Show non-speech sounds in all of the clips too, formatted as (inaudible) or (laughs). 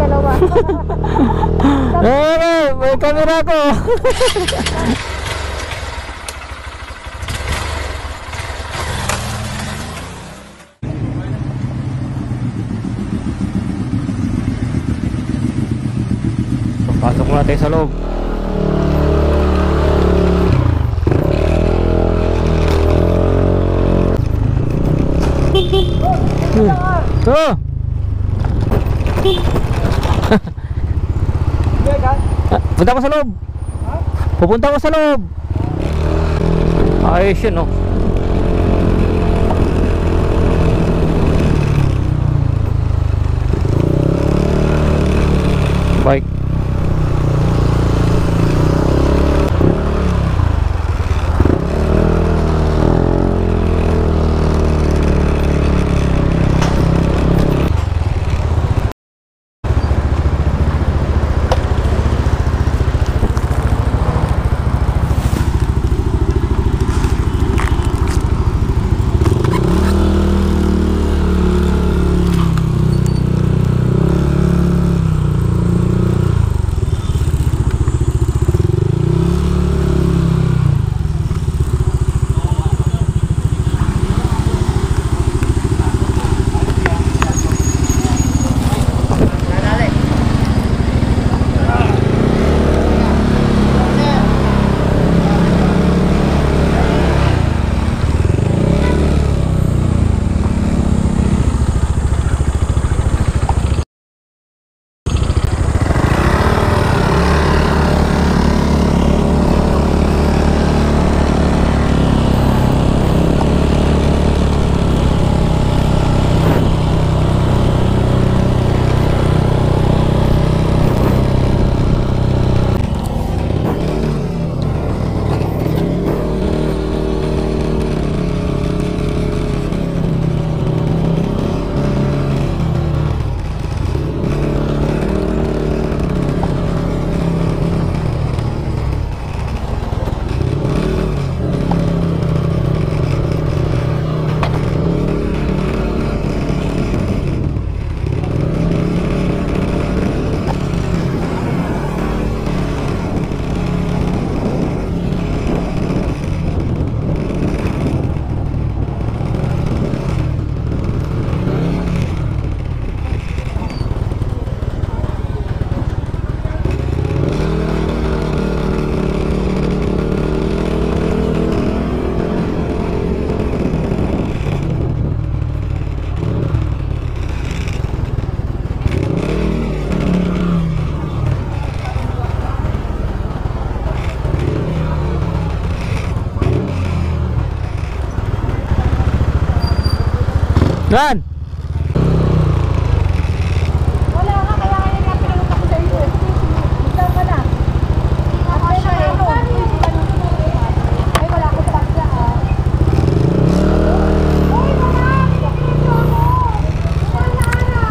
dalawa. (laughs) Eh, may camera ko. (laughs) Pasok tayo sa loob. (laughs) Oh! Ah, (laughs) Punta ko sa loob. Pupunta ko sa loob. Ayos yun, oh. Yan! Wala ka, kaya kaya nga pinunta ko sa iyo. eh. Basta ka na. Ako siya eh. Ay, wala ko pa siya ah. Ay, wala! Ito mo! Wala na!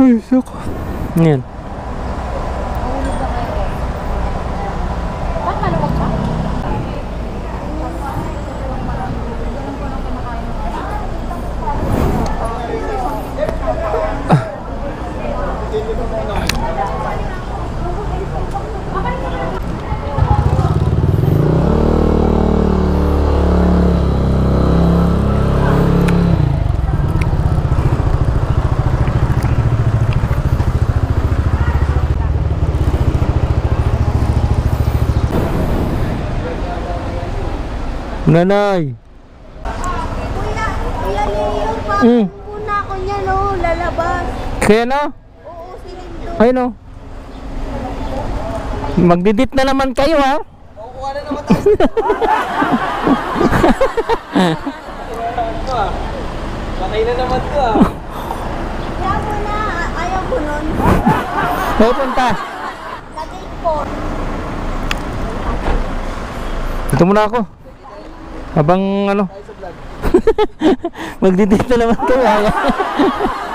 Ay, sako. Yan. Nanay. Kuya, kuya Leo, pa. Mm. Muna ako niya, no? Lalabas. Kaya na? Oo, silindo. Ayun o. Magdidit na naman kayo ha. (laughs) Patay na naman to ah. Kaya mo na, ayaw ko nun. (laughs) May punta. Lagay ko. Dito muna ako. Habang ano. (laughs) Magdidit na naman kayo. (laughs)